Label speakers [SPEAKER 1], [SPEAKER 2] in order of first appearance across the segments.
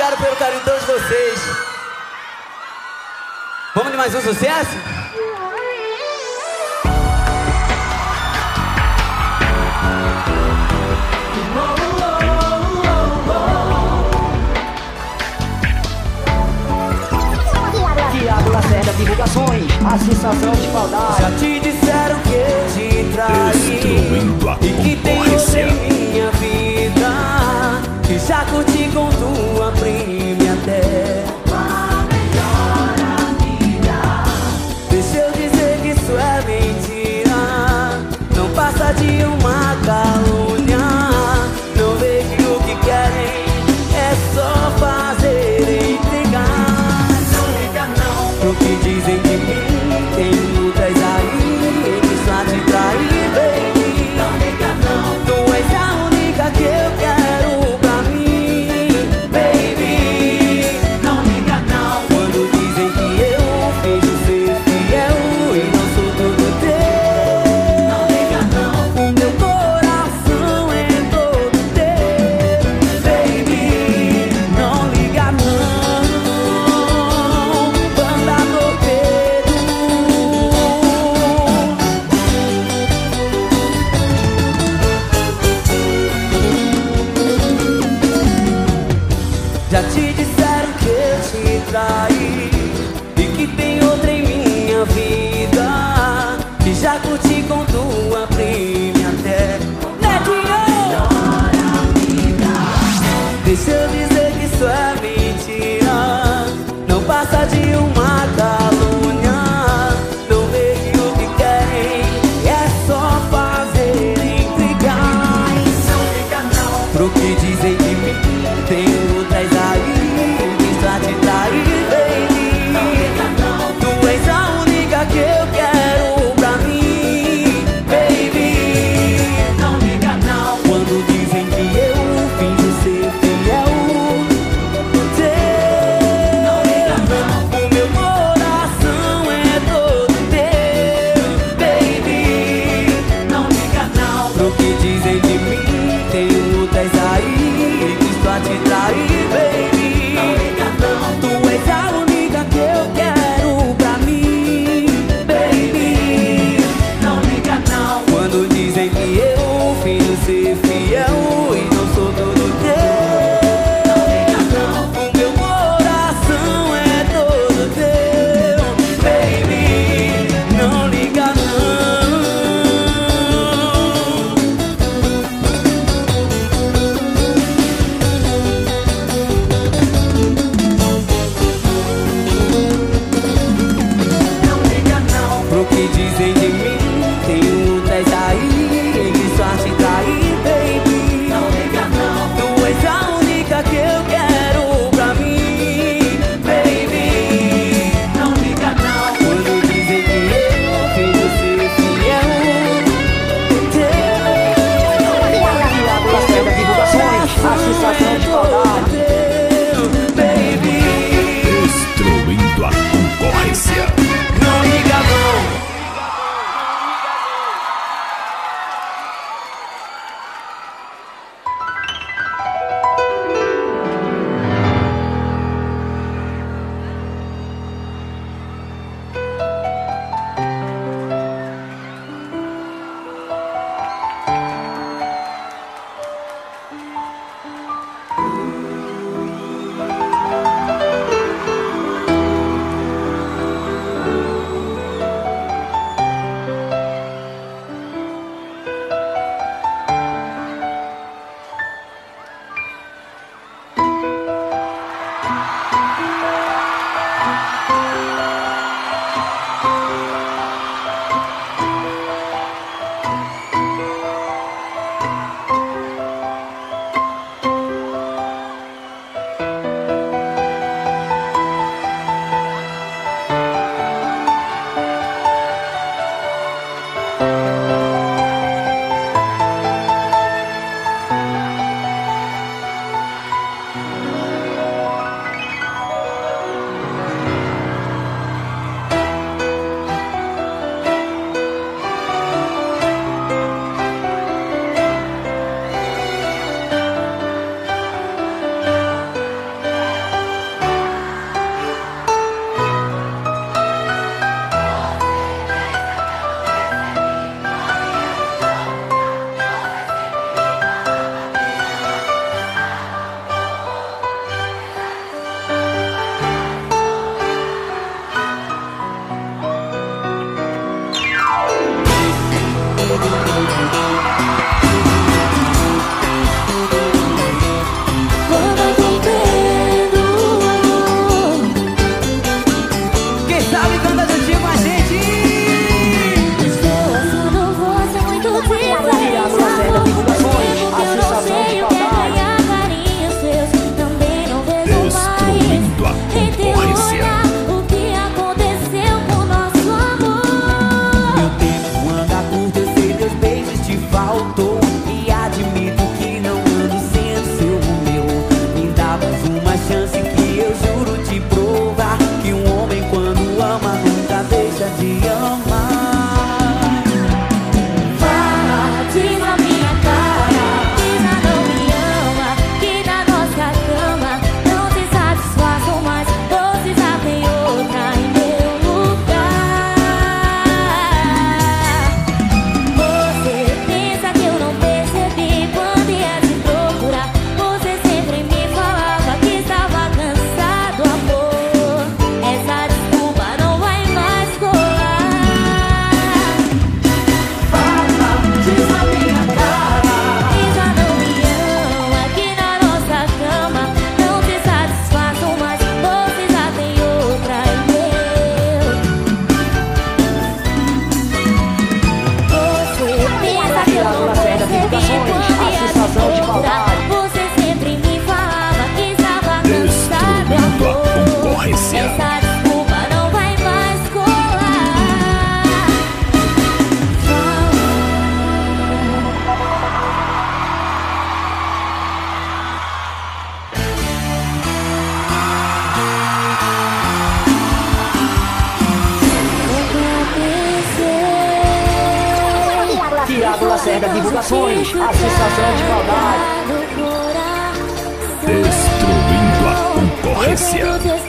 [SPEAKER 1] obrigado pelo carinho de todos vocês. Vamos de mais um sucesso?
[SPEAKER 2] Tiago Lacerda, divulgações, a sensação de faltar.
[SPEAKER 1] Já te disseram que eu te traí. E que tem
[SPEAKER 3] você
[SPEAKER 1] em minha vida que já curti com tua prima.
[SPEAKER 2] Divulgações, a sensação de maldade.
[SPEAKER 3] Destruindo a concorrência.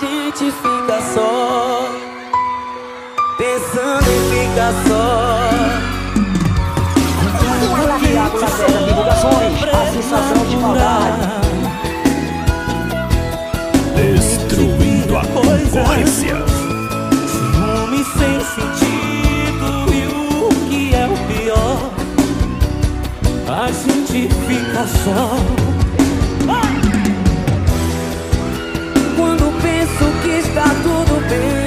[SPEAKER 1] gente
[SPEAKER 4] fica só, pensando em ficar só.
[SPEAKER 2] Olha aqui, Água da Terra, divulgações, a sensação de maldade.
[SPEAKER 5] Destruindo a concorrência.
[SPEAKER 4] Ciúme sem sentido e o que é o pior, a gente. está tudo bem.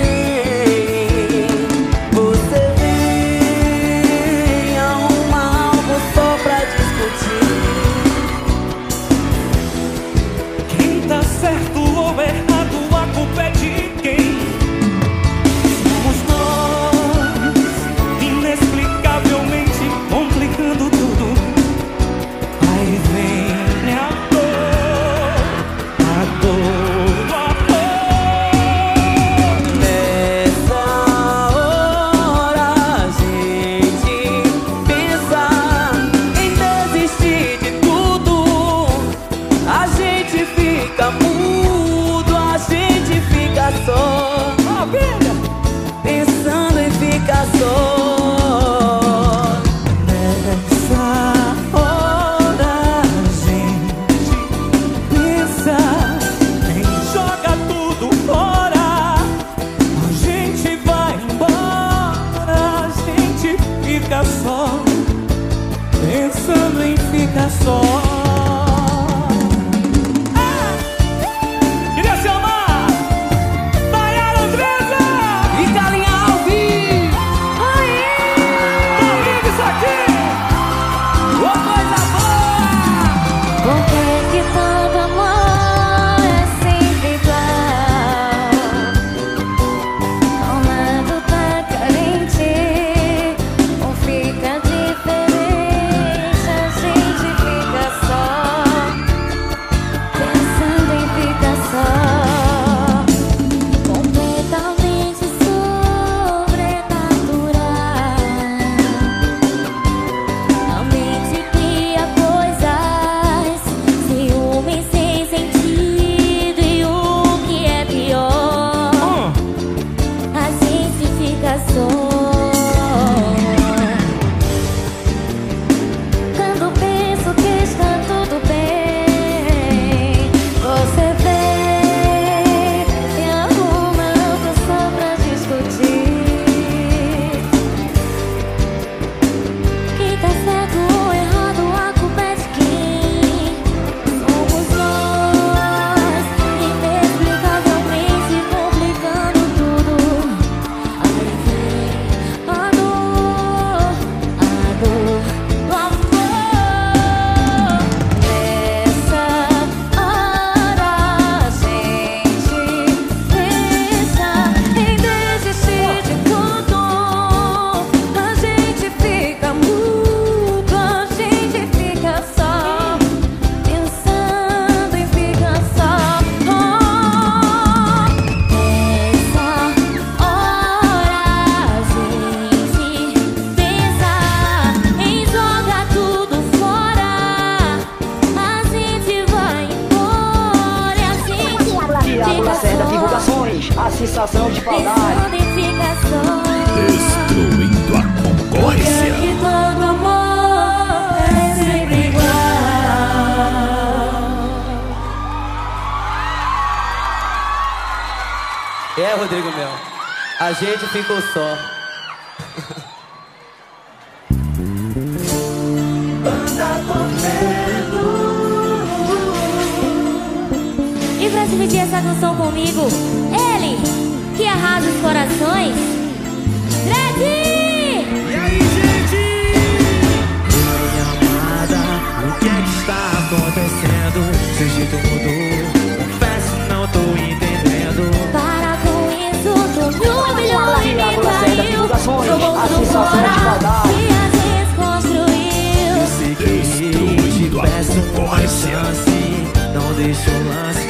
[SPEAKER 6] ficou só. Anda.
[SPEAKER 3] E pra dividir essa canção comigo, ele que arrasa os corações, Dredd!
[SPEAKER 1] O que é que está acontecendo? Seu jeito mudou Confesso, não tô
[SPEAKER 3] indo
[SPEAKER 2] a sensação de
[SPEAKER 1] saudade.
[SPEAKER 5] Destruindo a concorrência.
[SPEAKER 1] Assim. Não deixo mais lance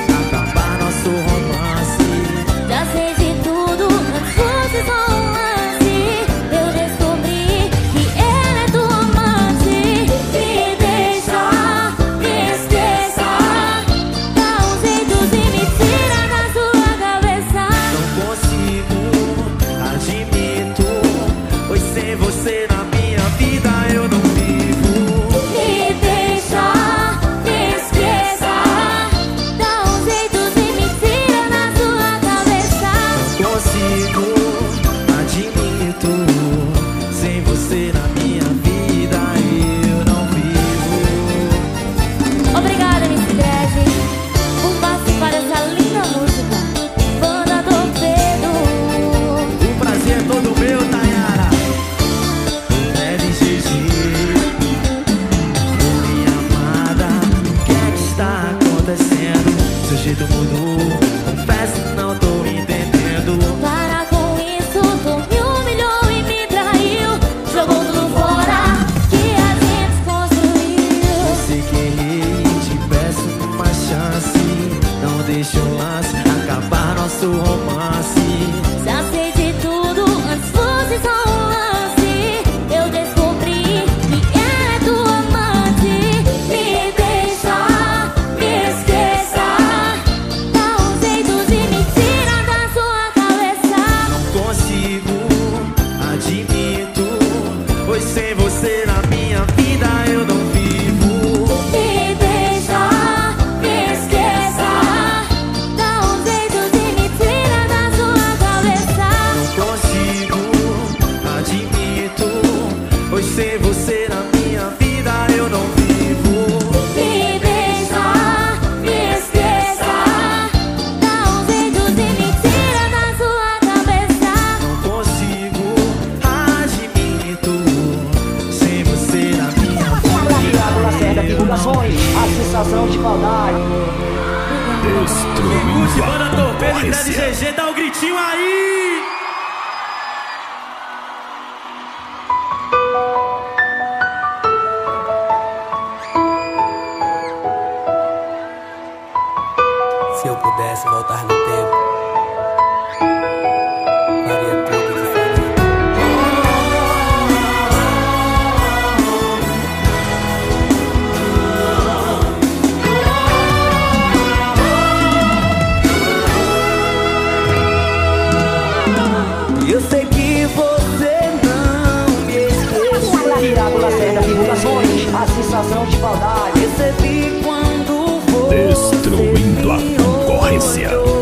[SPEAKER 3] Eu
[SPEAKER 1] sei que você não
[SPEAKER 3] me tá esqueceu. Tirado da terra de
[SPEAKER 2] mutações, a sensação de maldade.
[SPEAKER 6] Recebi quando você
[SPEAKER 5] Destruindo a concorrência.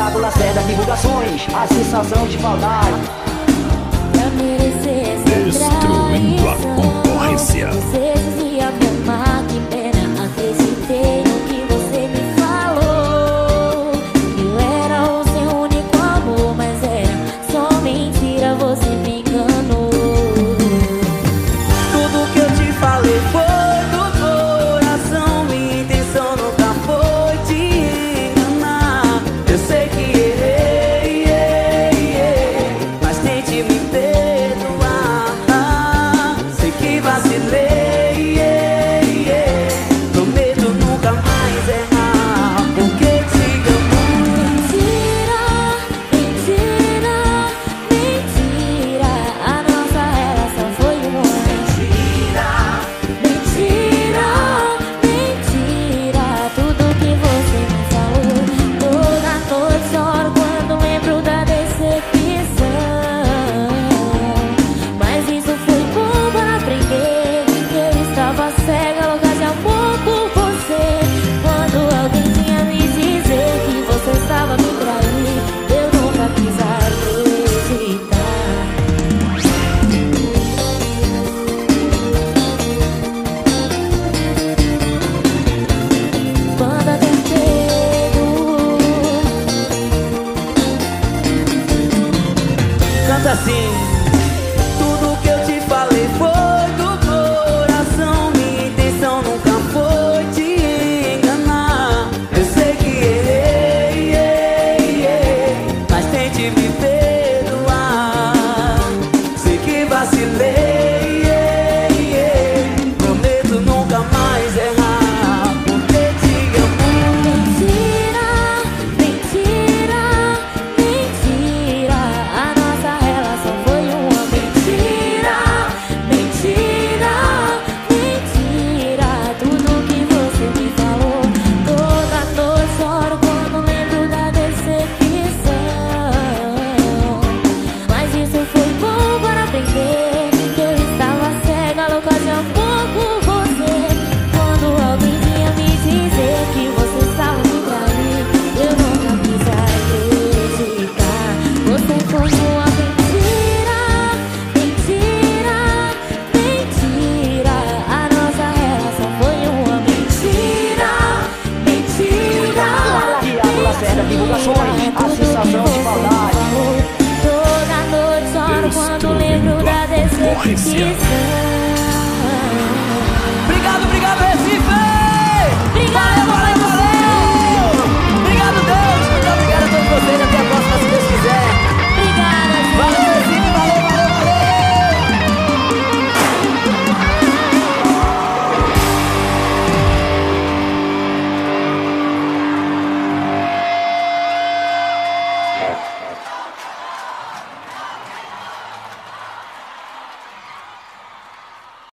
[SPEAKER 2] Tiago Lacerda, divulgações, a sensação de
[SPEAKER 7] faltar.
[SPEAKER 3] Destruindo a concorrência.